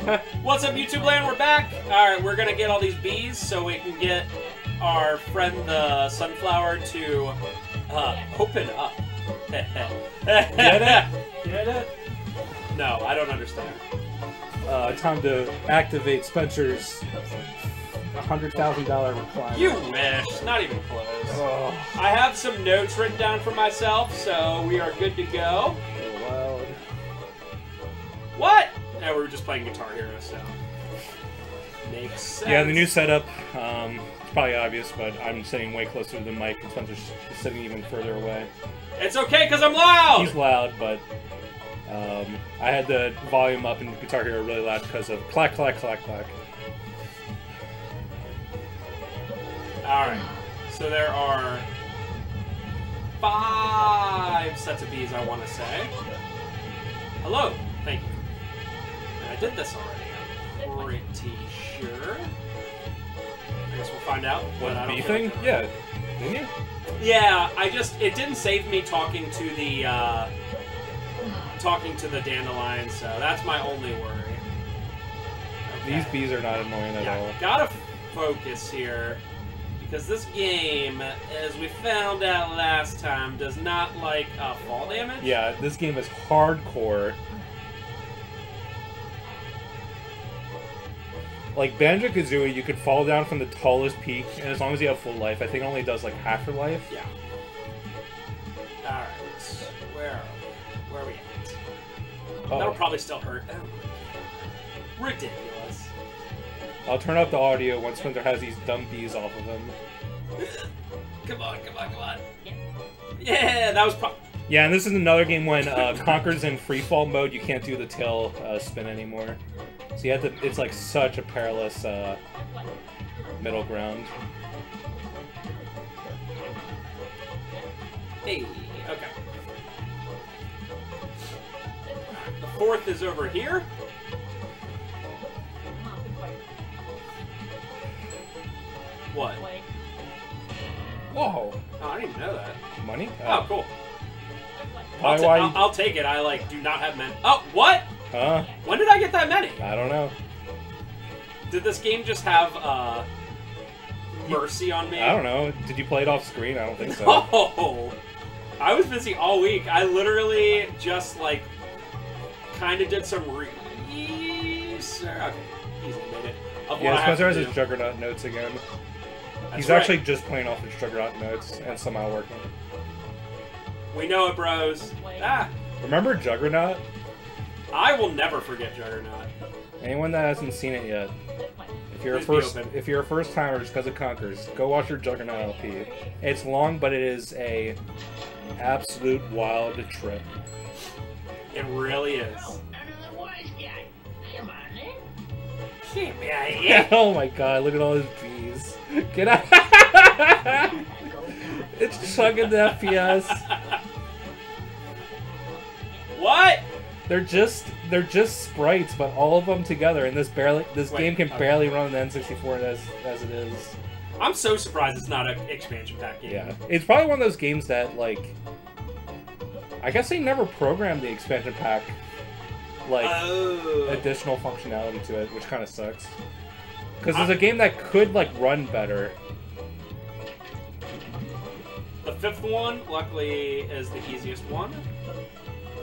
What's up, YouTube land? We're back. All right, we're gonna get all these bees so we can get our friend the sunflower to uh, open up. Get it? Get it? No, I don't understand. Uh, time to activate Spencer's $100,000 requirement. You wish. Not even close. Oh, I have some notes written down for myself, so we are good to go. What? We were just playing Guitar Hero, so makes sense. Yeah, the new setup, um, it's probably obvious, but I'm sitting way closer to the mic, and Spencer's sitting even further away. It's okay because I'm loud. He's loud, but um, I had the volume up in Guitar Hero really loud because of clack, clack, clack, clack. All right. So there are five sets of bees. I want to say. Hello. Thank you. Did this already. I'm pretty sure. I guess we'll find out. What, I thing? like- Yeah. Didn't you? Yeah. I just it didn't save me talking to the uh, talking to the dandelion. So that's my only worry. These bees are not annoying at all. Yeah, gotta focus here. Because this game, as we found out last time, does not like uh, fall damage. Yeah, this game is hardcore. Like Banjo Kazooie, you could fall down from the tallest peak, and as long as you have full life, I think it only does like half your life. Yeah. Alright. Where are we? Where are we at? That'll Oh, probably still hurt. Oh. Ridiculous. I'll turn up the audio once Spencer has these dumb bees off of him. Come on, come on, come on. Yeah, that was pro- Yeah, and this is another game when uh, Conker's in freefall mode, you can't do the tail uh, spin anymore. So you have to. It's like such a perilous uh, middle ground. Hey, okay. The fourth is over here. What? Whoa, Oh, I didn't even know that. money? Oh, cool. I'll, why? I'll, I'll take it. I like do not have men. Oh, what? Huh? When did I get that many? I don't know. Did this game just have uh, mercy on me? I don't know. Did you play it off screen? I don't think so. Oh, I was busy all week. I literally just like kind of did some research. Okay, easily made it. Of Yeah, I have Spencer has to his. Juggernaut notes again. That's He's right. actually just playing off his Juggernaut notes and somehow working. We know it, bros. Ah, Remember Juggernaut? I will never forget Juggernaut. Anyone that hasn't seen it yet, if you're a Please be first if you're a first timer just because it conquers, go watch your Juggernaut LP. It's long, but it is a absolute wild trip. It really is. Can't be out here. oh my god, look at all those bees. Get out! it's chugging the FPS. What? They're just they're just sprites, but all of them together, and this barely this Wait, game can okay. barely run on the N64 as as it is. I'm so surprised it's not an expansion pack game. Yeah, it's probably one of those games that like, I guess they never programmed the expansion pack, like Oh. additional functionality to it, which kind of sucks. Because there's a game that could like run better. The fifth one, luckily, is the easiest one.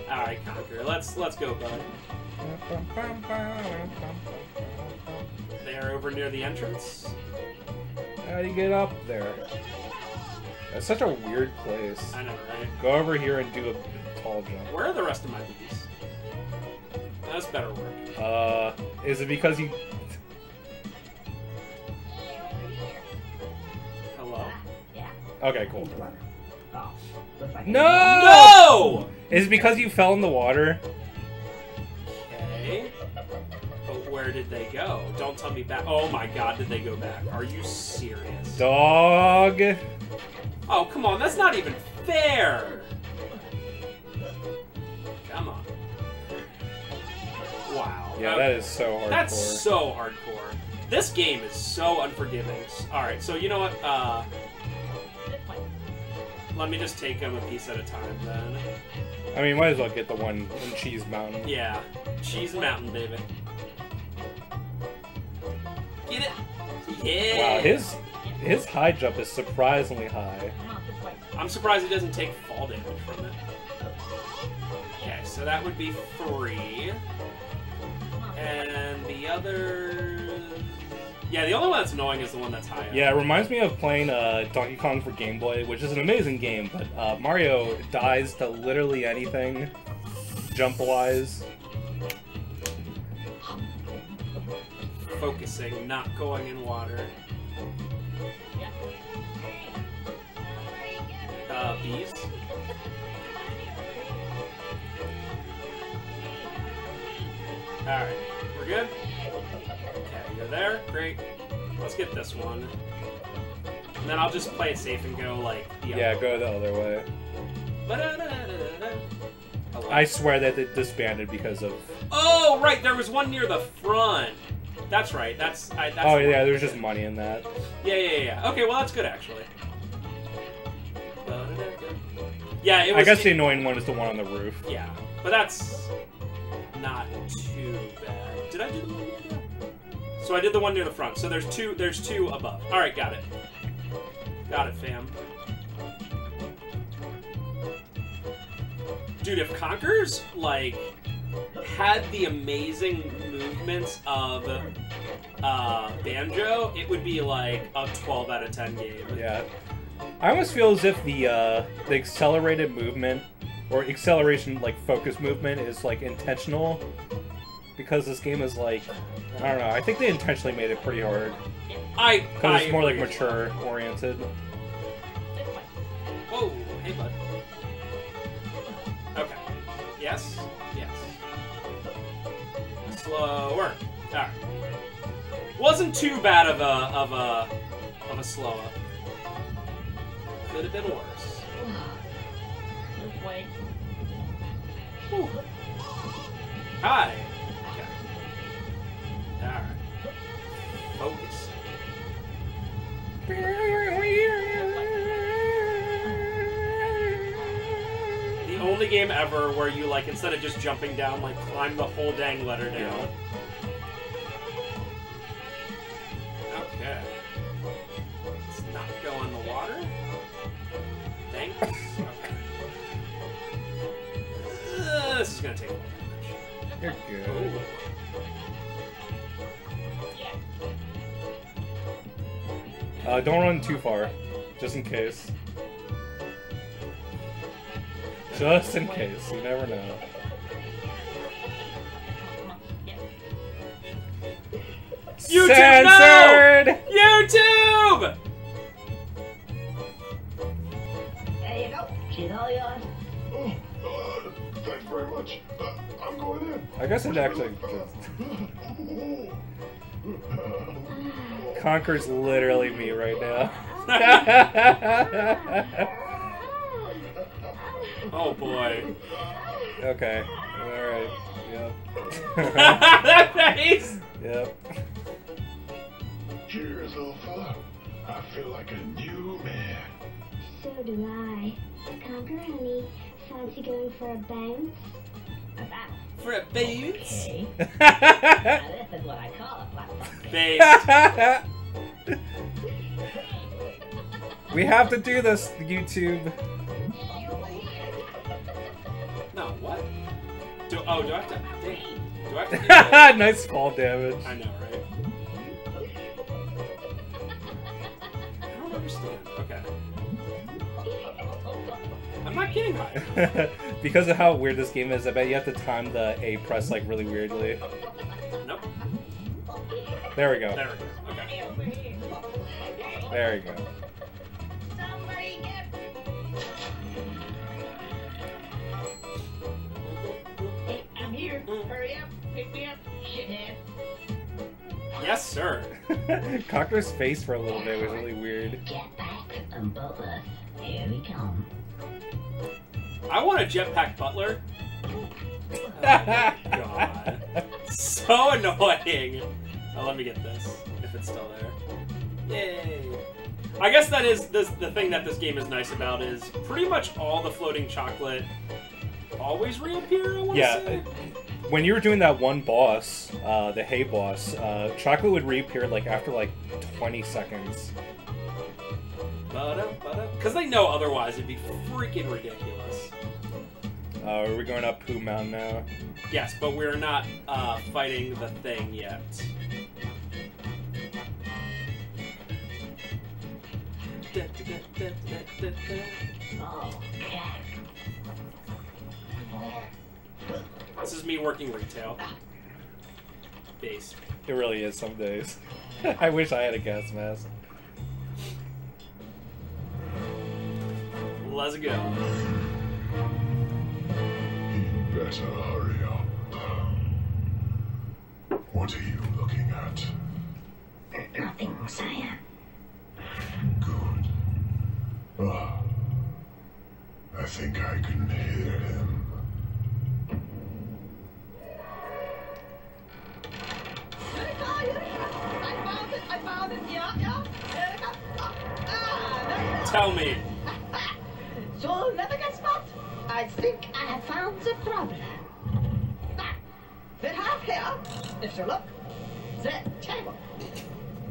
All right, Conker. Let's let's go, bud. They are over near the entrance. How do you get up there? That's such a weird place. I know, right? Go over here and do a tall jump. Where are the rest of my bees? That's better work. Uh, is it because you? Hello? Yeah. Okay, cool. No! No! Is it because you fell in the water? Okay. But where did they go? Don't tell me back. Oh my god, did they go back? Are you serious? Dog. Oh, come on, that's not even fair! Come on. Wow. Yeah, Okay. that is so hardcore. That's so hardcore. This game is so unforgiving. Alright, so you know what? Uh, let me just take them a piece at a time, then. I mean, might as well get the one in Cheese Mountain. Yeah. Cheese Mountain, baby. Get it! Yeah! Wow, his, his high jump is surprisingly high. I'm surprised he doesn't take fall damage from it. Okay, so that would be three. And the other... Yeah, the only one that's annoying is the one that's high. up. Yeah, it reminds me of playing uh, Donkey Kong for Game Boy, which is an amazing game, but uh, Mario dies to literally anything, jump-wise. Focusing, not going in water. Uh, bees. Alright, we're good? There. Great. Let's get this one. And then I'll just play it safe and go, like, the Yeah, go the other way. Hello. I swear that it disbanded because of... Oh, right, there was one near the front. That's right. That's. I, that's Oh yeah, there's just money in that. Yeah, yeah, yeah. Okay, well that's good actually. Yeah, it was. I guess the annoying one is the one on the roof. Yeah, but that's not too bad. Did I do the one? So I did the one near the front. So there's two. There's two above. All right, got it. Got it, fam. Dude, if Conker's like had the amazing movements of uh, Banjo, it would be like a 12 out of 10 game. Yeah. I almost feel as if the uh, the accelerated movement or acceleration like focus movement is like intentional because this game is like I don't know. I think they intentionally made it pretty hard I because it's more like mature oriented. Whoa, hey bud. Okay. Yes. Yes. Slower. Alright. Wasn't too bad of a of a of a slow up. Could have been worse. Whew. Hi. The only game ever where you like instead of just jumping down, like climb the whole dang letter down. Okay. Let's not go in the water. Thanks. Okay. Uh, this is gonna take a while. You're good. Uh, don't run too far, just in case. Just in case, you never know. YouTube, Censored! YouTube! There you go. She's all yours. Oh, uh, thanks very much. Uh, I'm going in. I guess it actually Conker's literally me right now. Oh boy. okay. Alright. Yep. that face! yep. Cheers, old fella. I feel like a new man. So do I. Conker, honey. Fancy going for a bounce? For a boots. Okay. Now this is what I call a platform. Based. we have to do this, YouTube. Oh, do I have to? Dang. Do I have to? that? nice fall damage. I know, right? I don't understand. Okay. I'm not getting high. because of how weird this game is, I bet you have to time the A press like really weirdly. Nope. There we go. There we go. Okay. There we go. Hurry up. Pick me up. Shithead. Yes, sir. Conker's face for a little bit was really weird. Jetpack and Butler. Here we come. I want a jetpack butler. Oh my god. So annoying. Oh, let me get this, if it's still there. Yay. I guess that is this, the thing that this game is nice about is pretty much all the floating chocolate always reappear, I want to Yeah, say. When you were doing that one boss, uh, the hay boss, uh, chocolate would reappear like after like 20 seconds. Because they know otherwise it'd be freaking ridiculous. Uh, are we going up Poo Mountain now? Yes, but we're not uh, fighting the thing yet. Oh, cat. This is me working retail. Base. It really is some days. I wish I had a gas mask. Let's go. You better hurry up. What are you looking at? Nothing, Messiah. Good. Ah. I think I can hear him. We here, if you look, the table.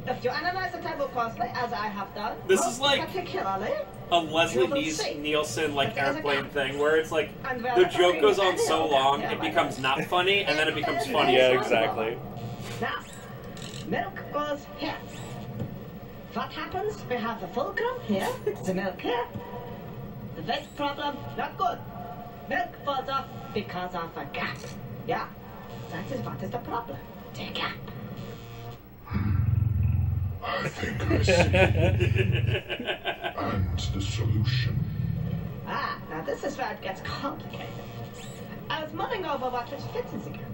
If you analyze the table closely, as I have done, This is like- particularly, A Leslie You will Nies- see. Nielsen like airplane thing where it's like the the joke goes on so long it becomes not funny and then it becomes funny. Yeah, exactly. Now, milk goes here. What happens? We have the fulcrum here, the milk here. The weight problem, not good. Milk falls off because of a gap. Yeah, that is what is the problem. The gap. I think I see. and the solution. Ah, now this is where it gets complicated. I was mulling over what would fit in the gap.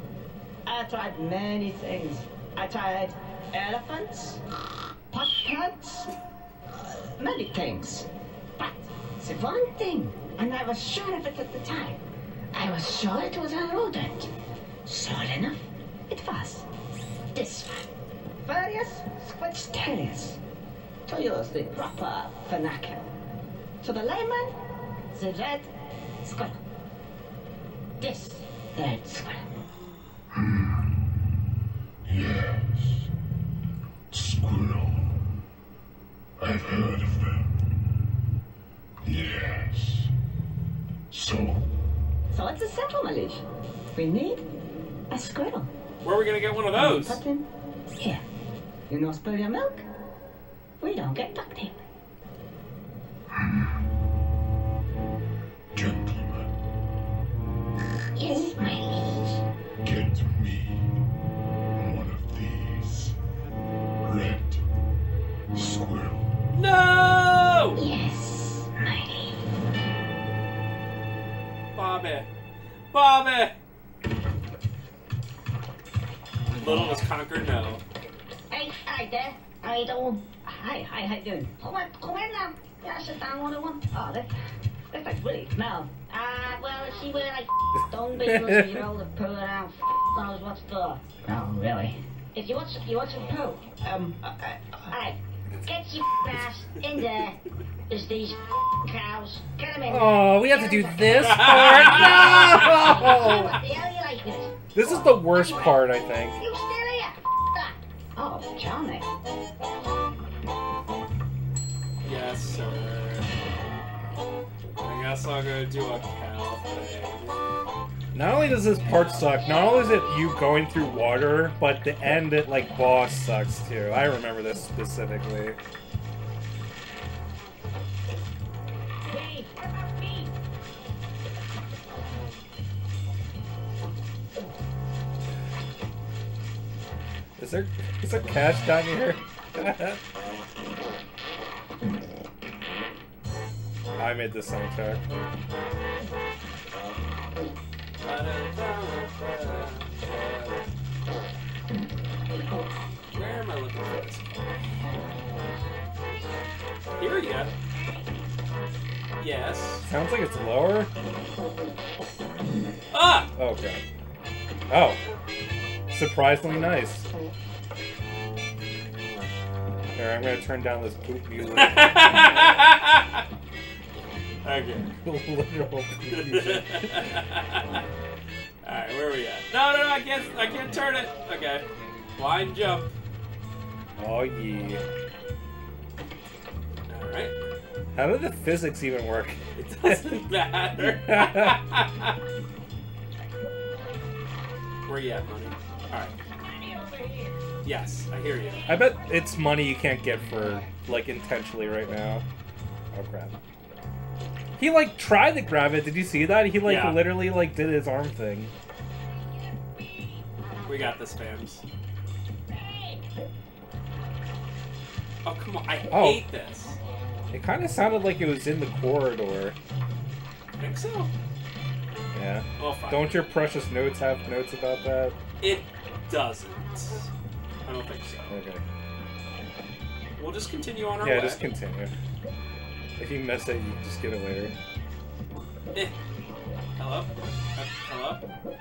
I tried many things. I tried elephants, pot plants, many things. But the one thing, and I was sure of it at the time, I was sure it was a rodent. Sure enough, it was. This one. Various squidstarius. To use the proper vernacular. To the layman, the red squirrel. This red squirrel. Hmm. Yes. Squirrel. I've heard of them. Yes. So, So it's a simple, Malish. We need a squirrel. Where are we gonna get one of those? Here. You know, spill your milk. We don't get duct tape. On one. Oh, that, that like really smell. Ah, uh, well, she were like stone beetles, you know, to pull it out. knows what's for. Oh, really? If you want, some, you want some poo? Um, uh, uh, alright. Get your ass in there. There's these cows. Get them in there. Oh, we have to do this part. What No! the hell you like this? This is the worst part, I think. You still here? Oh, Johnny. Yes, sir. I guess I'll go do a cow thing. Not only does this part suck, not only is it you going through water, but the end at like boss sucks too. I remember this specifically. Is there is there cash down here? I made this soundtrack. Where am I looking for this? Here we go. Yes. Sounds like it's lower. Ah! Oh god. Oh. Surprisingly nice. Here, I'm gonna turn down this poop music. okay. Literal. Alright, where are we at? No, no, no, I can't, I can't turn it. Okay. Blind jump. Oh yeah. Alright. How did the physics even work? It doesn't matter. Where you at, money? Alright. Yes, I hear you. I bet it's money you can't get for like intentionally right now. Oh crap. He like tried to grab it. Did you see that? He like Yeah. literally like did his arm thing. We got this, fams. Oh, come on. I Oh. hate this. It kind of sounded like it was in the corridor. think so? Yeah. Oh, fine. Don't your precious notes have notes about that? It doesn't. I don't think so. Okay. We'll just continue on our Yeah, way. just continue. If you miss it, you just get it later. Eh. Hello? Uh, hello?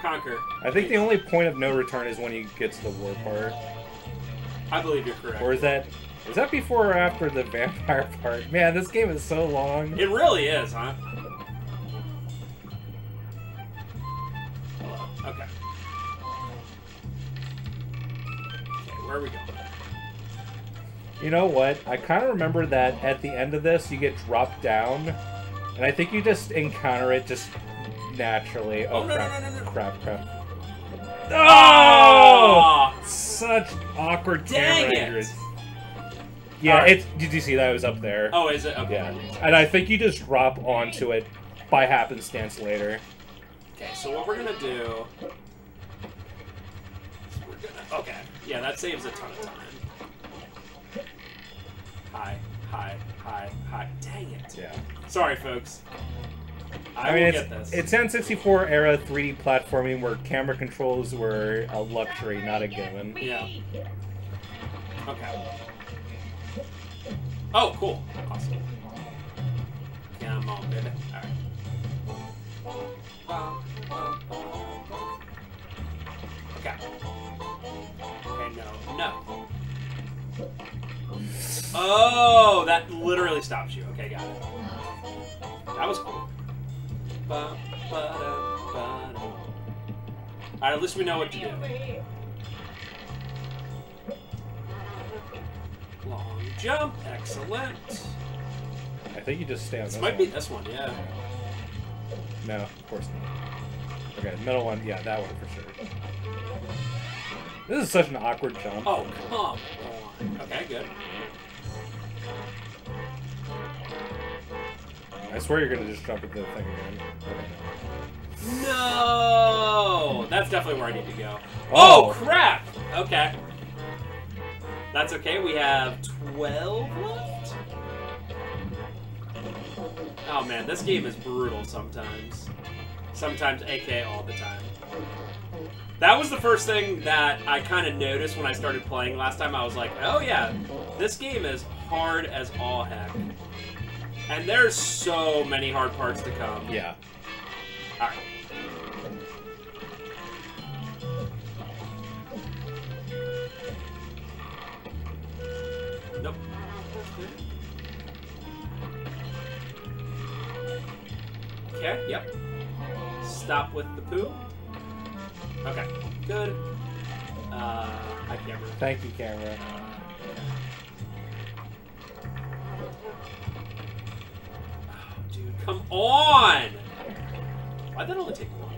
Conker. I think the only point of no return is when you get to the war part. I believe you're correct. Or is that is that before or after the vampire part? Man, this game is so long. It really is, huh? You know what? I kind of remember that at the end of this, you get dropped down, and I think you just encounter it just naturally. Oh, Oh, crap! no, no, no. Crap! Crap! Ah! Oh! Such awkward Dang camera it! Yeah, Alright. it's. Did you see that? It was up there. Oh, is it? Okay. Yeah, and I think you just drop onto it by happenstance later. Okay, so what we're gonna do... We're gonna... Okay. Yeah, that saves a ton of time. Hi, high, high, high. Dang it. Yeah. Sorry, folks. I, I, mean, it's it's N64 era 3D platforming where camera controls were a luxury, not a given. Yeah. Okay. Oh, cool. Awesome. Come on, baby. Alright. Okay. Okay, no. No. Oh, that literally stops you. Okay, got it. That was cool. Ba, ba, da, ba, da. Alright, at least we know what to do. Long jump, excellent. I think you just stay on This this might one. be this one, yeah. No, of course not. Okay, middle one, yeah, that one for sure. This is such an awkward jump. Oh, come on. Okay, good. I swear you're gonna just jump into the thing again. No! That's definitely where I need to go. Oh. Oh, crap! Okay. That's okay, we have 12 left? Oh man, this game is brutal sometimes. Sometimes, aka all the time. That was the first thing that I kind of noticed when I started playing last time. I was like, oh yeah, this game is hard as all heck. And there's so many hard parts to come. Yeah. Alright. Nope. Okay, yep. Stop with the poo. Okay, good. Uh, I can't remember. Thank you, camera. Oh, Why'd that only take one?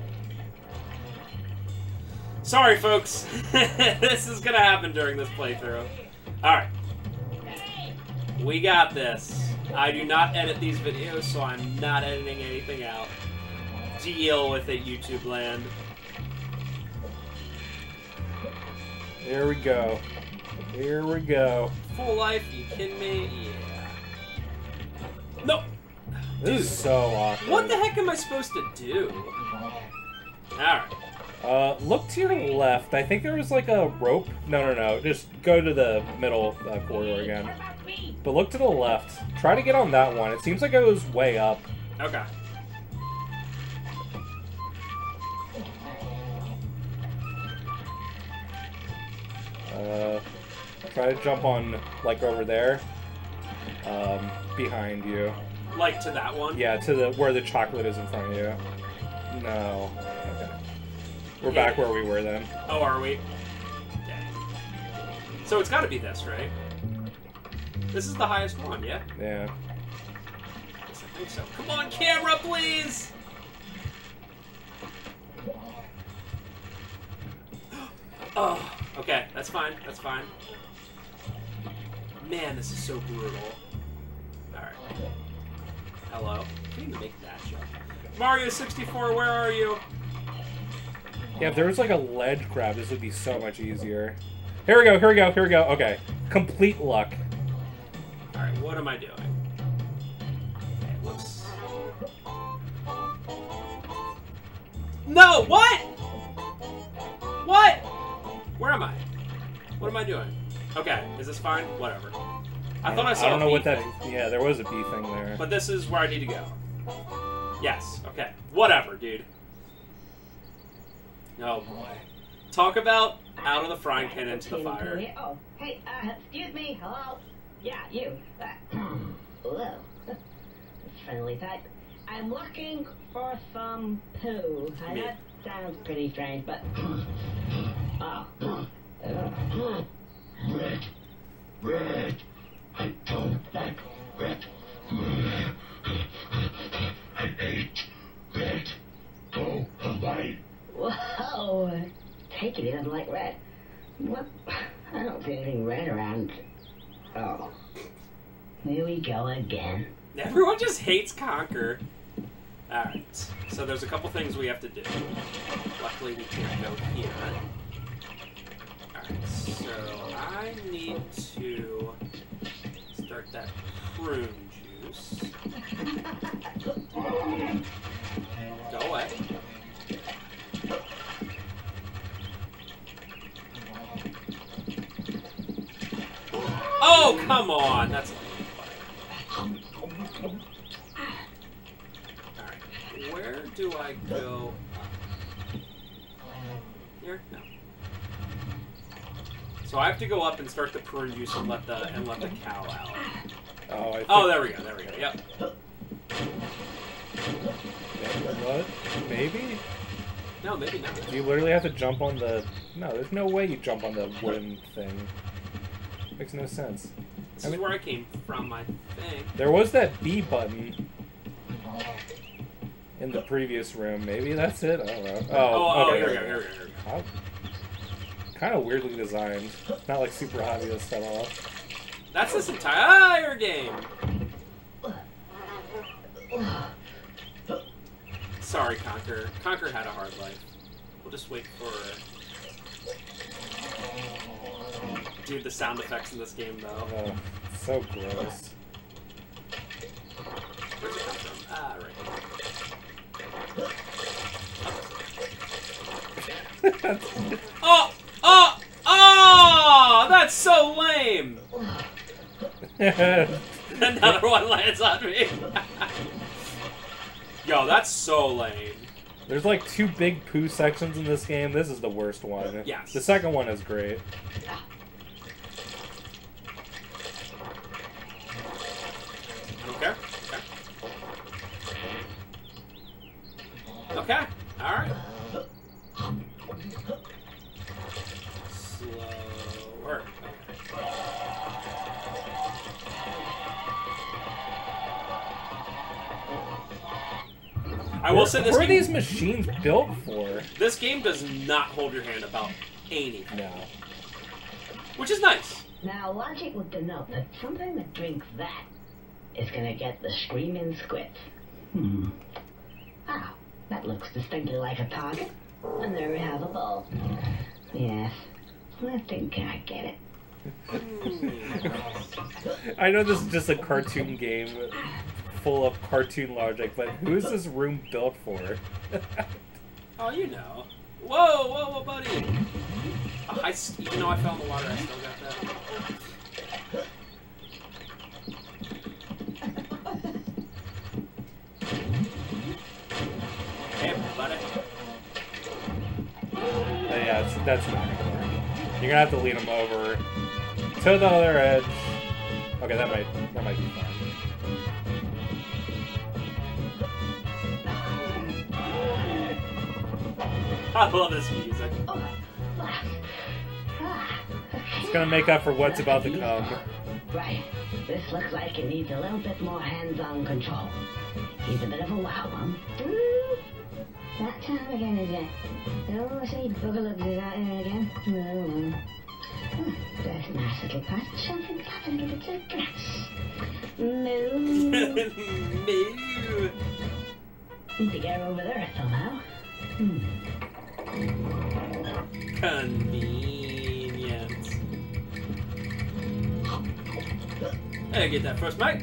Sorry, folks. this is gonna happen during this playthrough. Alright. We got this. I do not edit these videos, so I'm not editing anything out. Deal with it, YouTube land. Here we go. Here we go. Full life, you kidding me? Yeah. No! This is so awkward. What the heck am I supposed to do? Alright. Uh, look to your left. I think there was like a rope. No, no, no. Just go to the middle uh, corridor again. But look to the left. Try to get on that one. It seems like it was way up. Okay. Uh, try to jump on like over there. Um, behind you. Like to that one? Yeah, to the where the chocolate is in front of you. No. Okay. We're Yeah. back where we were then. Oh, are we? Dang. So it's got to be this, right? This is the highest one, yeah? Yeah. Yes, I think so. Come on, camera, please! Oh, okay, that's fine, that's fine. Man, this is so brutal. Alright. Hello? Can you even make that jump? Mario 64, where are you? Yeah, if there was like a ledge grab, this would be so much easier. Here we go, here we go, here we go. Okay. Complete luck. Alright, what am I doing? Okay, whoops. No! What? What? Where am I? What am I doing? Okay, is this fine? Whatever. I thought I saw I don't a know B what that. Yeah, there was a B thing there. But this is where I need to go. Yes, okay. Whatever, dude. Oh boy. Talk about out of the frying pan into the fire. Oh, hey, uh, excuse me, hello? Yeah, you. Uh, whoa. Friendly type. I'm looking for some poo. I know Me. it sounds pretty strange, but... Oh. Red. Red. I don't like red. I hate red. Go away. Whoa. Take it, he doesn't like red. What? I don't see anything red around. Oh. Here we go again. Everyone just hates Conker. Alright, so there's a couple things we have to do. Luckily, we can't go here. Alright, so I need to start that prune juice. Go away. Oh, come on! That's Alright, where do I go up? Here? No. So I have to go up and start the prune juice and let the and let the cow out. Oh, I Oh, there we go, there we go. Yep. What? Maybe? No, maybe not. You literally have to jump on the. No, there's no way you jump on the wooden thing. Makes no sense. This I is mean- where I came from, I think. There was that B button in the previous room. Maybe that's it. I don't know. Oh, Oh, oh, okay, here we there go, here we go, here we go. Kind of weirdly designed. Not like super obvious at all. That's this entire game. Sorry, Conker. Conker had a hard life. We'll just wait for. Dude, the sound effects in this game, though. Oh, so gross. Where's it come from? Ah, right. Oh! Oh! Oh! That's so lame! Another one lands on me. Yo, that's so lame. There's like two big poo sections in this game. This is the worst one. Yes. The second one is great. Okay. Okay. Okay. All right. I will say this What are these machines built for? this game does not hold your hand about anything, No. which is nice. Now, logic would denote that something that drinks that is gonna get the screaming squid. Hmm. Ah, that looks distinctly like a target. And there we have a ball. Yes, I think I get it. I know this is just a cartoon game full of cartoon logic, but who is this room built for? Oh, you know. Whoa, whoa, whoa, buddy. Oh, I, s- even though I fell in the water, I still got that. Hey, buddy. Uh, yeah, it's, that's not gonna work. You're gonna have to lead him over to the other edge. Okay, that might that might be fine. I love this music. Oh, It's gonna make up for what's about to come. Right. This looks like it needs a little bit more hands-on control. He's a bit of a wow, huh? Ooh, that time again, is it? Oh, I see Boogaloo is out here again. No, no. Oh, there's a nice little patch. Something happened with the grass. Moo. Moo. Need to get her over there somehow. Hmm. Convenient. Hey, get that first, mate.